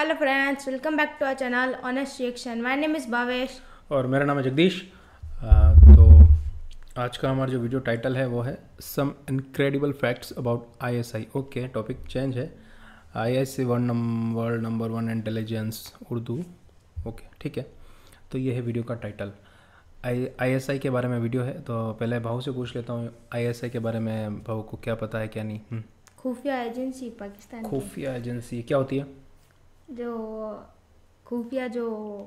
Hello friends welcome back to our channel Honest Reaction. My name is Bhavesh. और मेरा नाम है जगदीश। आ, तो आज का हमारा जो वीडियो टाइटल है वो है some incredible facts about ISI okay topic change है। ISI world number world number one intelligence Urdu. Okay ठीक है। तो ये है वीडियो का टाइटल आई आई के बारे में वीडियो है तो पहले भाव से पूछ लेता हूँ आईएसआई के बारे में भाव को क्या पता है क्या नहीं? हम्म। खुफिया एजेंसी पाकिस्तान खुफिया एजेंसी क्या होती है? जो खुफिया जो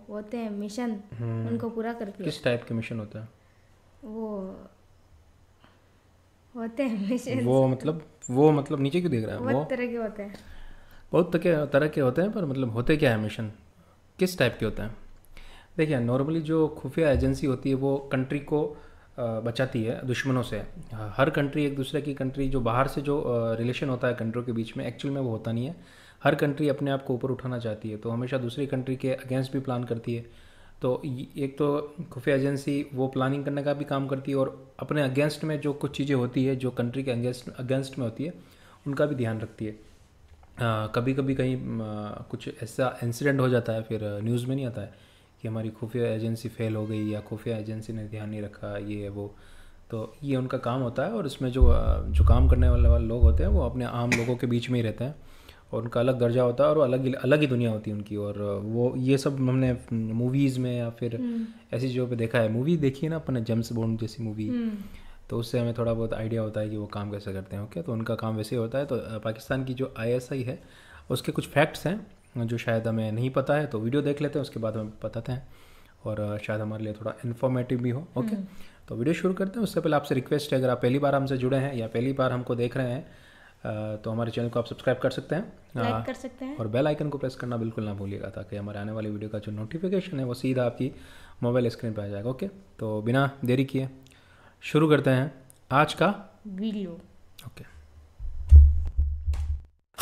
होते हैं मिशन उनको पूरा करती है किस टाइप के मिशन होता है? वो होते हैं मिशन वो मतलब वो मतलब नीचे क्यों देख रहा है? वो बहुत तरह के होते हैं। बहुत तरह के तरह के होते हैं पर मतलब होते क्या है मिशन किस टाइप के होते हैं? देखिए नॉर्मली जो खुफिया एजेंसी होती है वो कंट्री को बचाती है दुश्मनों से। हर कंट्री एक दूसरे की कंट्री जो बाहर से जो रिलेशन होता है कंट्रियों के बीच में एक्चुअल में वो होता नहीं है। हर कंट्री अपने आप को ऊपर उठाना चाहती है तो हमेशा दूसरी कंट्री के अगेंस्ट भी प्लान करती है। तो एक तो खुफिया एजेंसी वो प्लानिंग करने का भी काम करती है और अपने अगेंस्ट में जो कुछ चीज़ें होती है जो कंट्री के अगेंस्ट अगेंस्ट में होती है उनका भी ध्यान रखती है। कभी कभी कहीं अ, कुछ ऐसा इंसिडेंट हो जाता है फिर न्यूज़ में नहीं आता है कि हमारी खुफिया एजेंसी फेल हो गई या खुफिया एजेंसी ने ध्यान नहीं रखा ये है वो। तो ये उनका काम होता है और इसमें जो जो काम करने वाले लोग होते हैं वो अपने आम लोगों के बीच में ही रहते हैं। और उनका अलग दर्जा होता है और अलग अलग ही दुनिया होती है उनकी। और वो ये सब हमने मूवीज़ में या फिर ऐसी चीज़ों पे देखा है। मूवी देखी है ना अपने जेम्स बॉन्ड जैसी मूवी हम्म, तो उससे हमें थोड़ा बहुत आइडिया होता है कि वो काम कैसे करते हैं ओके तो उनका काम वैसे ही होता है। तो पाकिस्तान की जो आईएसआई है उसके कुछ फैक्ट्स हैं जो शायद हमें नहीं पता है तो वीडियो देख लेते हैं उसके बाद हमें बताते हैं। और शायद हमारे लिए थोड़ा इन्फॉर्मेटिव भी हो ओके तो वीडियो शुरू करते हैं। उससे पहले आपसे रिक्वेस्ट है अगर आप पहली बार हमसे जुड़े हैं या पहली बार हमको देख रहे हैं तो हमारे चैनल को आप सब्सक्राइब कर सकते हैं। लाइक कर सकते हैं। और बेल आइकन को प्रेस करना बिल्कुल ना भूलिएगा ताकि हमारे आने वाली वीडियो का जो नोटिफिकेशन है वो सीधा आपकी मोबाइल स्क्रीन पर आ जाएगा ओके? तो बिना देरी किए शुरू करते हैं आज का वीडियो। ओके।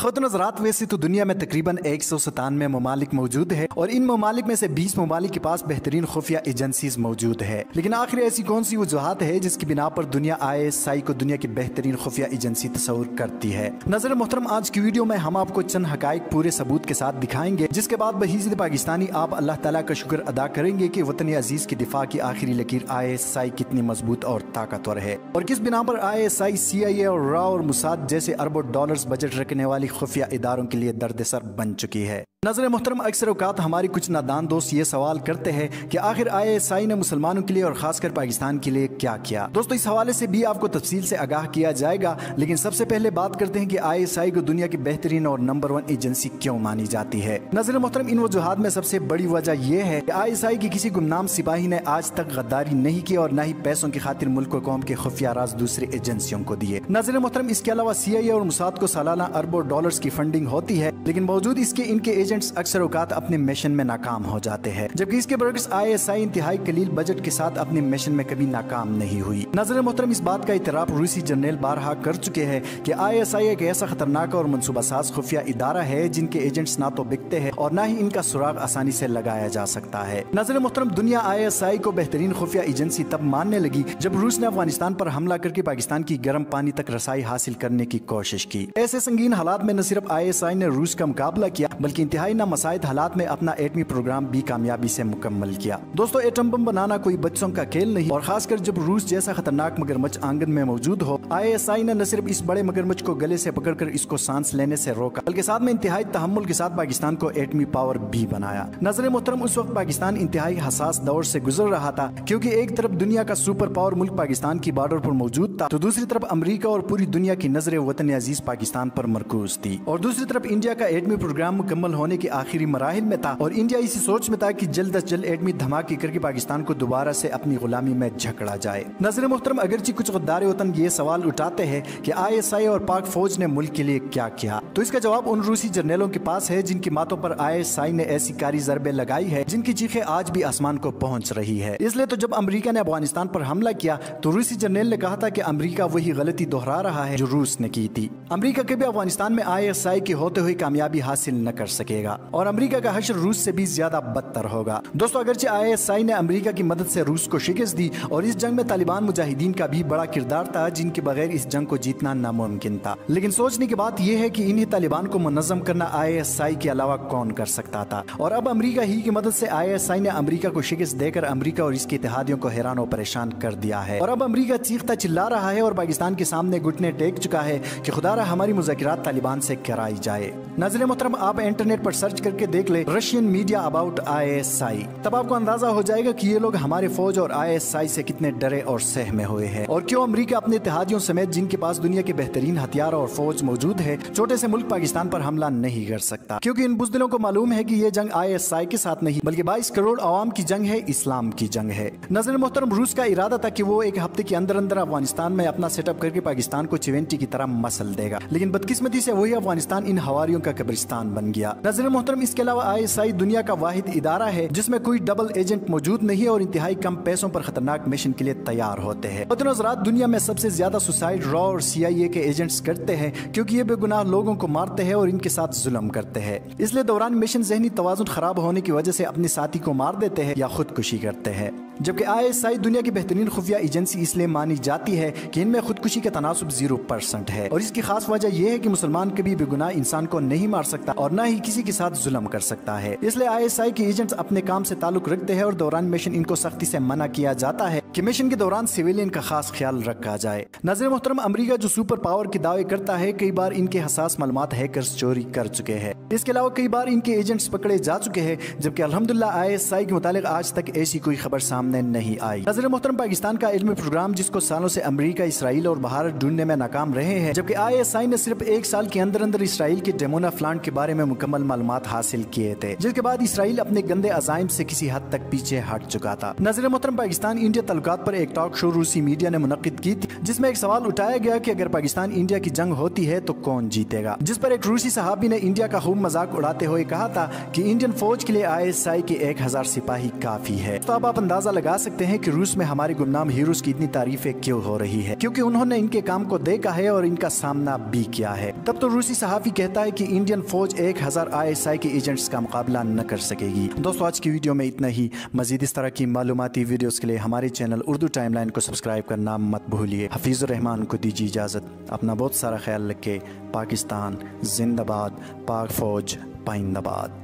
खुद नजरात वैसे तो दुनिया में तकरीबन एक सौ सतानवे ममालिक मौजूद है और इन ममालिक में से बीस ममालिक के पास बेहतरीन खुफिया एजेंसीज मौजूद है। लेकिन आखिर ऐसी कौन सी वजूहत है जिसकी बिना पर दुनिया आई एस आई को दुनिया की बेहतरीन खुफिया एजेंसी तस्वुर करती है? नज़र मोहतरम, आज की वीडियो में हम आपको चंद हक पूरे सबूत के साथ दिखाएँगे, जिसके बाद बहीज पाकिस्तानी आप अल्लाह तला का शुक्र अदा करेंगे की वतन अज़ीज़ की दिफा की आखिरी लकीर आई एस आई कितनी मज़बूत और ताकतवर है। और किस बिना पर आई एस आई सी आई ए और रा और मुसाद जैसे अरबों डॉलर बजट रखने वाली खुफिया इदारों के लिए दर्द सर बन चुकी है। नज़र मोहतरम, अक्सर अवकात हमारी कुछ नादान दोस्त ये सवाल करते हैं कि आखिर आई एस आई ने मुसलमानों के लिए और खासकर पाकिस्तान के लिए क्या किया? दोस्तों, इस हवाले से भी आपको तफसील से आगाह किया जाएगा, लेकिन सबसे पहले बात करते हैं कि आई एस आई को दुनिया की बेहतरीन और नंबर वन एजेंसी क्यों मानी जाती है? नज़र मोहतरम, इन वजूहत में सबसे बड़ी वजह यह है कि आई एस आई की किसी गुमनाम सिपाही ने आज तक गद्दारी नहीं की और न ही पैसों की खातिर मुल्क और कौम के खुफिया राज दूसरी एजेंसियों को दिए। नज़र मोहतरम, इसके अलावा सी आई ए और मुसाद को सालाना अरबों डॉलर की फंडिंग होती है, लेकिन बावजूद इसके इनके एजेंट्स अक्सर औकात अपने मिशन में नाकाम हो जाते हैं, जबकि इसके बरक्स आई एस आई इंतहाई कलील बजट के साथ अपने मिशन में कभी नाकाम नहीं हुई। नज़र मोहतरम, इस बात का इतराफ रूसी जनरल बारहा कर चुके हैं की आई एस आई एक ऐसा खतरनाक और मनसूबा साज खुफिया इदारा है, जिनके एजेंट्स ना तो बिकते हैं और ना ही इनका सुराग आसानी से लगाया जा सकता है। नज़र मोहतरम, दुनिया आई एस आई को बेहतरीन खुफिया एजेंसी तब मानने लगी जब रूस ने अफ़गानिस्तान पर हमला करके पाकिस्तान की गर्म पानी तक रसाई हासिल करने की कोशिश की। ऐसे संगीन हालात में न सिर्फ़ आई एस आई ने रूस का मुकाबला किया, बल्कि इंतहाई नामसाइद हालात में अपना एटमी प्रोग्राम भी कामयाबी से मुकम्मल किया। दोस्तों एटम बम बनाना कोई बच्चों का खेल नहीं, और खासकर जब रूस जैसा खतरनाक मगरमच्छ आँगन में मौजूद हो आई एस आई ने न सिर्फ़ इस बड़े मगरमच्छ को गले से पकड़कर इसको सांस लेने से रोका, बल्कि साथ में इंतहाई तहमुल के साथ पाकिस्तान को एटमी पावर भी बनाया। नज़र मोहतरम, उस वक्त पाकिस्तान इंतहाई हसास दौर से गुजर रहा था, क्योंकि एक तरफ़ दुनिया का सुपर पावर मुल्क पाकिस्तान की बॉर्डर पर मौजूद था तो दूसरी तरफ़ अमरीका और पूरी दुनिया की नज़रें वतन अज़ीज़ पाकिस्तान पर मरकूज थी, और दूसरी तरफ़ इंडिया का एटमी प्रोग्राम मुकम्मल होने के आखिरी मराहल में था और इंडिया इसी सोच में था कि जल्द अज जल्द एटमी धमाके करके पाकिस्तान को दोबारा से अपनी गुलामी में झकड़ा जाए। नज़र मोहतरम, अगरची कुछ गद्दार वतन ये सवाल उठाते हैं कि आई एस आई और पाक फौज ने मुल्क के लिए क्या किया? तो इसका जवाब उन रूसी जर्नलों के पास है जिनकी मातों पर आई एस आई ने ऐसी कारी जरबे लगाई है जिनकी चीखें आज भी आसमान को पहुँच रही है। इसलिए तो जब अमरीका ने अफ़गानिस्तान पर हमला किया तो रूसी जर्नल ने कहा था कि अमरीका वही गलती दोहरा रहा है जो रूस ने की थी। अमेरिका कभी अफ़गानिस्तान में आई एस आई के होते हुए कामयाबी हासिल न कर सकेगा और अमेरिका का हशर रूस से भी ज़्यादा बदतर होगा। दोस्तों, अगरचे आई एस आई ने अमेरिका की मदद से रूस को शिकस्त दी और इस जंग में तालिबान मुजाहिदीन का भी बड़ा किरदार था, जिनके बगैर इस जंग को जीतना नामुमकिन था। लेकिन सोचने की बात यह है की इन्हीं तालिबान को मुनजम करना आई एस आई के अलावा कौन कर सकता था। और अब अमरीका ही की मदद से आई एस आई ने अमरीका को शिकस्त देकर अमरीका और इसके इतिहादियों को हैरान और परेशान कर दिया है। और अब अमरीका चीखता चिल्ला रहा है और पाकिस्तान के सामने घुटने टेक चुका है कि खुदारा हमारी मुजाकरात तालिबान से कराई जाए। नज़र मोहतरम आप इंटरनेट पर सर्च करके देख ले रशियन मीडिया अबाउट आईएसआई तब आपको अंदाज़ा हो जाएगा कि ये लोग हमारे फौज और आईएसआई से कितने डरे और सहमे हुए हैं। और क्यों अमरीका अपने इतिहादियों समेत, जिनके पास दुनिया के बेहतरीन हथियार और फौज मौजूद है, छोटे से मुल्क पाकिस्तान पर हमला नहीं कर सकता? क्योंकि इन बुजदिलों को मालूम है कि ये जंग आईएसआई के साथ नहीं, बल्कि 22 करोड़ आवाम की जंग है, इस्लाम की जंग है। नज़र मोहतरम रूस का इरादा था कि वो एक हफ़्ते के अंदर अंदर अफ़गानिस्तान में अपना सेटअप करके पाकिस्तान को चिवेंटी की तरह मसल देगा। लेकिन बदकिस्मती से वही अफ़गानिस्तान इन हवारियों का कब्रिस्तान बन गया। नज़र मोहतरम, इसके अलावा आई एस आई दुनिया का वाहिद इदारा है, जिसमें कोई डबल एजेंट मौजूद नहीं और इंतहाई कम पैसों पर खतरनाक मिशन के लिए तैयार होते हैं। नजरात दुनिया में सबसे ज़्यादा सुसाइड रॉ और सी आई ए के एजेंट्स करते हैं, क्योंकि ये बेगुनाह लोगों को मारते हैं और इनके साथ जुलम करते हैं। इसलिए दौरान मिशन जहनी तोजुन खराब होने की वजह से अपने साथी को मार देते हैं या खुदकुशी करते हैं। जबकि आई दुनिया की बेहतरीन खुफिया एजेंसी इसलिए मानी जाती है कि इनमें खुदकुशी का तनासब ज़ीरो परसेंट है। और इसकी खास वजह यह है कि मुसलमान कभी बेगुनाह इंसान को नहीं मार सकता और न ही किसी के साथ जुलम कर सकता है। इसलिए आई के एजेंट्स अपने काम से ताल्लुक रखते हैं और दौरान मिशन इनको सख्ती से मना किया जाता है। कि मिशन के दौरान सिविलियन का खास ख्याल रखा जाए। नज़र मोहतरम, अमरीका जो सुपर पावर के दावे करता है, कई बार इनके हसास मालूम हैकर्स चोरी कर चुके हैं। इसके अलावा कई बार इनके एजेंट्स पकड़े जा चुके हैं, जबकि अलहमदुल्ला आई एस आई के मुतालिक आज तक ऐसी कोई खबर सामने नहीं आई। नज़र मोहतरम, पाकिस्तान का इल्मी प्रोग्राम जिसको सालों से अमरीका, इसराइल और भारत ढूँढने में नाकाम रहे हैं, जबकि आई एस आई ने सिर्फ़ एक साल के अंदर अंदर इसराइल के डेमोना प्लांट के बारे में मुकम्मल मालूम हासिल किए थे, जिसके बाद इसराइल अपने गंदे अजाइम से किसी हद तक पीछे हट चुका था। नज़र मोहतरम, पाकिस्तान, इंडिया तल्लुकात पर एक टॉक शो रूसी मीडिया ने मुनद की थी, जिसमें एक सवाल उठाया गया कि अगर पाकिस्तान इंडिया की जंग होती है तो कौन जीतेगा? जिस पर एक रूसी सहाबी ने इंडिया का खूब मज़ाक उड़ाते हुए कहा था कि इंडियन फौज के लिए आई एस आई के एक हज़ार सिपाही काफ़ी है। तो अब आप अंदाज़ा लगा सकते हैं कि रूस में हमारे गुमनाम हीरोज की इतनी तारीफें क्यों हो रही है? क्योंकि उन्होंने इनके काम को देखा है और इनका सामना भी किया है। तब तो रूसी सहाफी कहता है कि इंडियन फौज एक हज़ार आई के एजेंट्स का मुकाबला न कर सकेगी। दोस्तों, आज की वीडियो में इतना ही। मजीद इस तरह की मालूमती वीडियोस के लिए हमारे चैनल उर्दू टाइमलाइन को सब्सक्राइब करना मत भूलिए। हफीज़ुर रहमान को दीजिए इजाज़त। अपना बहुत सारा ख्याल रखे। पाकिस्तान जिंदाबाद पाक फौज पाइंदाबाद।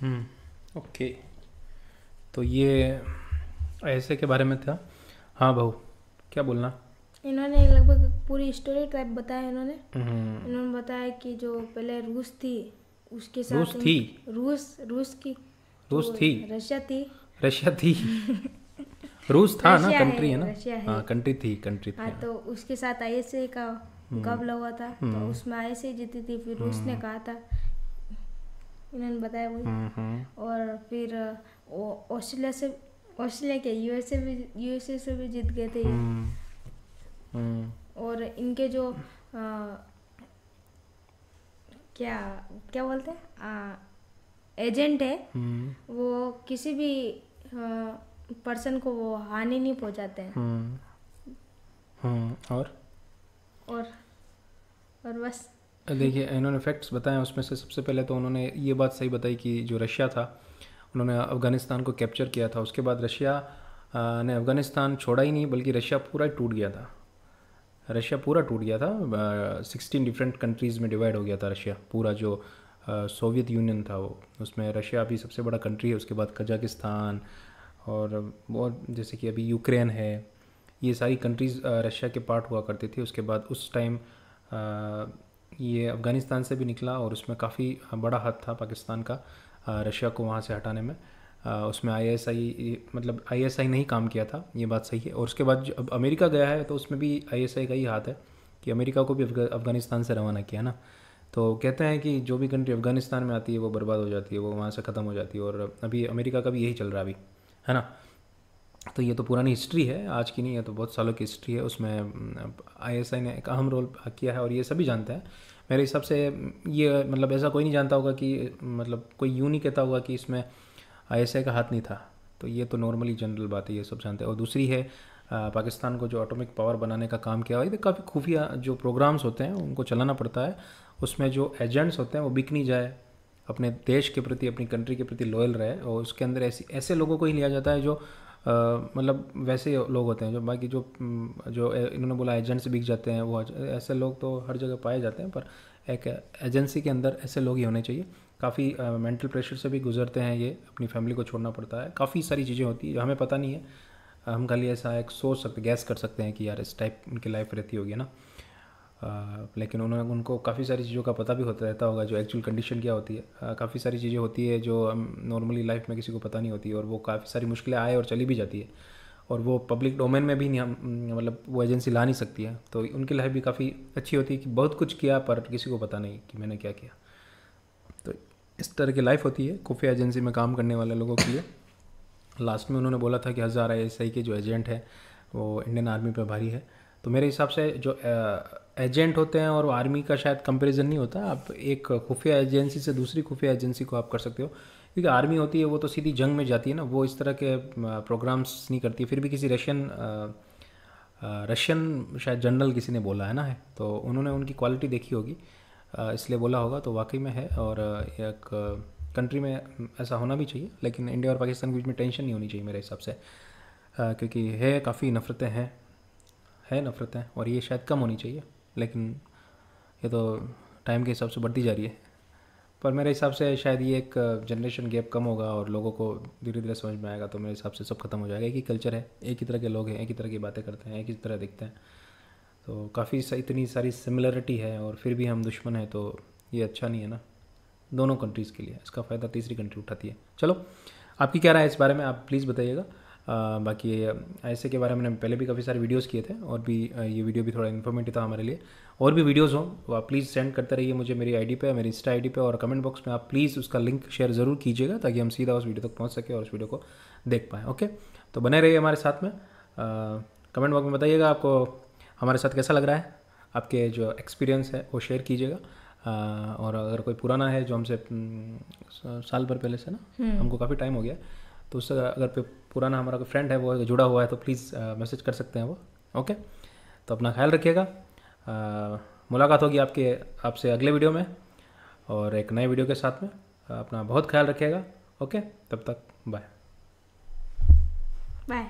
हम्म ओके। तो ये ऐसे के बारे में था? हाँ भाऊ क्या बोलना? इन्होंने लगभग पूरी स्टोरी टाइप बताया इन्होंने। हम्म। इन्होंने बताया कि जो पहले रूस थी उसके साथ रूस थी। रूस रूस की रूस तो थी। रशिया थी। रशिया थी। रूस था ना कंट्री है ना? हाँ। कंट्री थी कंट्री थी हाँ तो उसके साथ आईएसए का मुकाबला हुआ था। तो हम्म। उसमें आईएसए जीती थी फिर रूस ने हम्म। कहा था। इन्होंने बताया वही। हम्म, और फिर ऑस्ट्रेलिया से ऑस्ट्रेलिया के यूएसए भी यूएसए से भी जीत गए थे। और इनके जो क्या क्या बोलते हैं? एजेंट है। हम्म। वो किसी भी पर्सन को वो हानि नहीं पहुंचाते हैं। हम्म। हम्म, और? और और बस। देखिए इन्होंने फैक्ट्स बताए उसमें से सबसे पहले तो उन्होंने ये बात सही बताई कि जो रशिया था उन्होंने अफ़गानिस्तान को कैप्चर किया था। उसके बाद रशिया ने अफ़गानिस्तान छोड़ा ही नहीं बल्कि रशिया पूरा टूट गया था। रशिया पूरा टूट गया था। सिक्सटीन डिफरेंट कंट्रीज़ में डिवाइड हो गया था रशिया। पूरा जो सोवियत यूनियन था वो। उसमें रशिया भी सबसे बड़ा कंट्री है, उसके बाद कजाकिस्तान और बहुत जैसे कि अभी यूक्रेन है। ये सारी कंट्रीज़ रशिया के पार्ट हुआ करती थी। उसके बाद उस टाइम ये अफ़गानिस्तान से भी निकला और उसमें काफ़ी बड़ा हाथ था पाकिस्तान का रशिया को वहाँ से हटाने में। उसमें आईएसआई मतलब आईएसआई नहीं काम किया था, ये बात सही है। और उसके बाद अब अमेरिका गया है तो उसमें भी आईएसआई का ही हाथ है कि अमेरिका को भी अफ़गानिस्तान से रवाना किया ना। तो कहते हैं कि जो भी कंट्री अफ़गानिस्तान में आती है, वो बर्बाद हो जाती है, वो वहाँ से ख़त्म हो जाती है। और अभी अमेरिका का भी यही चल रहा है अभी, है ना? तो ये तो पुरानी हिस्ट्री है, आज की नहीं है तो बहुत सालों की हिस्ट्री है। उसमें आईएसआई ने एक अहम रोल किया है और ये सभी जानते हैं। मेरे हिसाब से ये मतलब ऐसा कोई नहीं जानता होगा कि मतलब कोई यूँ नहीं कहता होगा कि इसमें आई का हाथ नहीं था। तो ये तो नॉर्मली जनरल बात है, ये सब जानते हैं। और दूसरी है पाकिस्तान को जो एटॉमिक पावर बनाने का काम किया, ये काफ़ी खुफिया जो प्रोग्राम्स होते हैं, उनको चलाना पड़ता है। उसमें जो एजेंट्स होते हैं, वो बिक नहीं जाए, अपने देश के प्रति, अपनी कंट्री के प्रति लॉयल रहे। और उसके अंदर ऐसी, ऐसे लोगों को ही लिया जाता है जो मतलब वैसे लोग होते हैं, जो बाकी जो जो इन्होंने बोला एजेंट्स बिक जाते हैं, वो ऐसे लोग तो हर जगह पाए जाते हैं, पर एक एजेंसी के अंदर ऐसे लोग ही होने चाहिए। काफ़ी मेंटल प्रेशर से भी गुजरते हैं ये अपनी फैमिली को छोड़ना पड़ता है। काफ़ी सारी चीज़ें होती है जो हमें पता नहीं है। हम खाली ऐसा एक सोच सकते गैस कर सकते हैं कि यार इस टाइप उनकी लाइफ रहती होगी ना। आ, लेकिन उन्होंने उनको काफ़ी सारी चीज़ों का पता भी होता रहता होगा जो एक्चुअल कंडीशन क्या होती है। काफ़ी सारी चीज़ें होती है जो नॉर्मली लाइफ में किसी को पता नहीं होती और वो काफ़ी सारी मुश्किलें आए और चली भी जाती है। और वो पब्लिक डोमेन में भी नहीं हम मतलब वो एजेंसी ला नहीं सकती है। तो उनकी लाइफ भी काफ़ी अच्छी होती है कि बहुत कुछ किया पर किसी को पता नहीं कि मैंने क्या किया। इस तरह की लाइफ होती है, खुफिया एजेंसी में काम करने वाले लोगों के लिए। लास्ट में उन्होंने बोला था कि हज़ार आई के जो एजेंट है, वो इंडियन आर्मी पर भारी है। तो मेरे हिसाब से जो एजेंट होते हैं और आर्मी का शायद कंपैरिजन नहीं होता, आप एक खुफिया एजेंसी से दूसरी खुफिया एजेंसी को आप कर सकते हो। क्योंकि आर्मी होती है, वो तो सीधी जंग में जाती है ना, वो इस तरह के प्रोग्राम्स नहीं करती। फिर भी किसी रशियन रशियन शायद जनरल किसी ने बोला है ना, है। तो उन्होंने उनकी क्वालिटी देखी होगी। इसलिए बोला होगा तो वाकई में है और एक कंट्री में ऐसा होना भी चाहिए, लेकिन इंडिया और पाकिस्तान के बीच में टेंशन नहीं होनी चाहिए मेरे हिसाब से। क्योंकि है, काफ़ी नफ़रतें हैं, है नफ़रतें और ये शायद कम होनी चाहिए, लेकिन ये तो टाइम के हिसाब से बढ़ती जा रही है। पर मेरे हिसाब से शायद ये एक जनरेशन गैप कम होगा और लोगों को धीरे धीरे समझ में आएगा तो मेरे हिसाब से सब खत्म हो जाएगा। एक ही कल्चर है, एक ही तरह के लोग हैं, एक ही तरह की बातें करते हैं, एक ही तरह दिखते हैं। तो काफ़ी सा, इतनी सारी सिमिलरिटी है और फिर भी हम दुश्मन हैं तो ये अच्छा नहीं है ना। दोनों कंट्रीज़ के लिए इसका फ़ायदा तीसरी कंट्री उठाती है। चलो आपकी क्या राय है इस बारे में? आप प्लीज़ बताइएगा। बाकी ऐसे के बारे में मैंने पहले भी काफ़ी सारे वीडियोस किए थे और भी ये वीडियो भी थोड़ा इन्फॉर्मेटिव था हमारे लिए। और भी वीडियोस हों तो आप प्लीज़ सेंड करते रहिए मुझे मेरी आईडी पे मेरी इंस्टा आईडी पे और कमेंट बॉक्स में आप प्लीज़ उसका लिंक शेयर ज़रूर कीजिएगा ताकि हम सीधा उस वीडियो तक पहुँच सकें और उस वीडियो को देख पाएँ ओके तो बने रहिए हमारे साथ में। कमेंट बॉक्स में बताइएगा आपको हमारे साथ कैसा लग रहा है? आपके जो एक्सपीरियंस है वो शेयर कीजिएगा। और अगर कोई पुराना है जो हमसे साल भर पहले से ना हम्म। हमको काफ़ी टाइम हो गया। तो उससे अगर पुराना हमारा कोई फ्रेंड है वो जुड़ा हुआ है तो प्लीज़ मैसेज कर सकते हैं वो। ओके तो अपना ख्याल रखिएगा। मुलाकात होगी आपके आपसे अगले वीडियो में और एक नए वीडियो के साथ में। अपना बहुत ख्याल रखिएगा। ओके तब तक बाय बाय